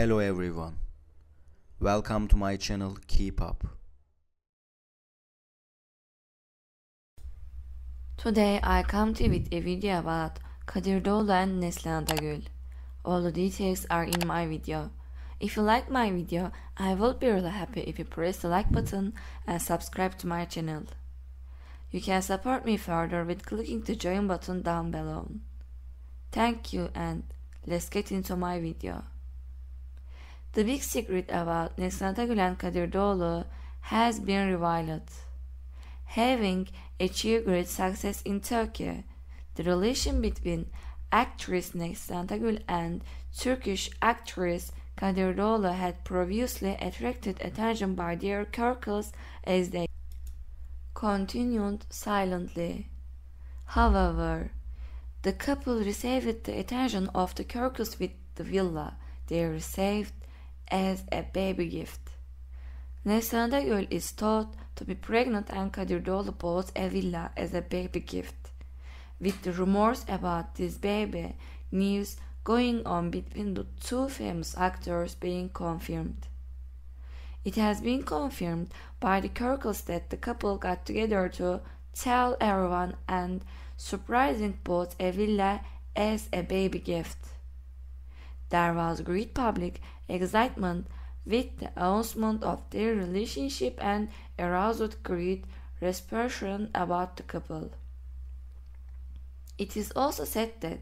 Hello everyone. Welcome to my channel Keep Up. Today I come to you with a video about Kadir Doğulu and Neslihan Atagül. All the details are in my video. If you like my video, I will be really happy if you press the like button and subscribe to my channel. You can support me further with clicking the join button down below. Thank you and let's get into my video. The big secret about Neslihan Kadir Doğulu has been revealed. Having achieved great success in Turkey, the relation between actress Neslihan Atagül and Turkish actress Kadir Doğulu had previously attracted attention by their circles as they continued silently. However, the couple received the attention of the circles with the villa they received as a baby gift. Neslihan Atagül is thought to be pregnant and Kadir Doğulu bought a villa as a baby gift. With the rumors about this baby news going on between the two famous actors being confirmed. It has been confirmed by the circles that the couple got together to tell everyone and surprising bought a villa as a baby gift. There was great public excitement with the announcement of their relationship and aroused great repercussion about the couple. It is also said that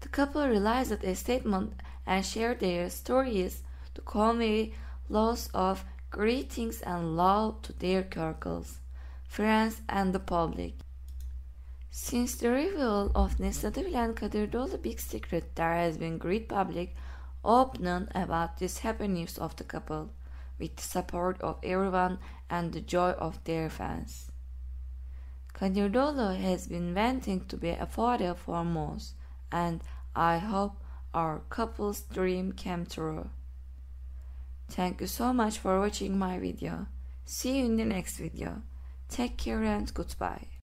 the couple released a statement and shared their stories to convey lots of greetings and love to their circles, friends, and the public. Since the reveal of Neslihan Atagül and Kadir Doğulu big secret, there has been great public opinion about this happy news of the couple, with the support of everyone and the joy of their fans. Kadir Doğulu has been wanting to be a father for months, and I hope our couple's dream came true. Thank you so much for watching my video. See you in the next video. Take care and goodbye.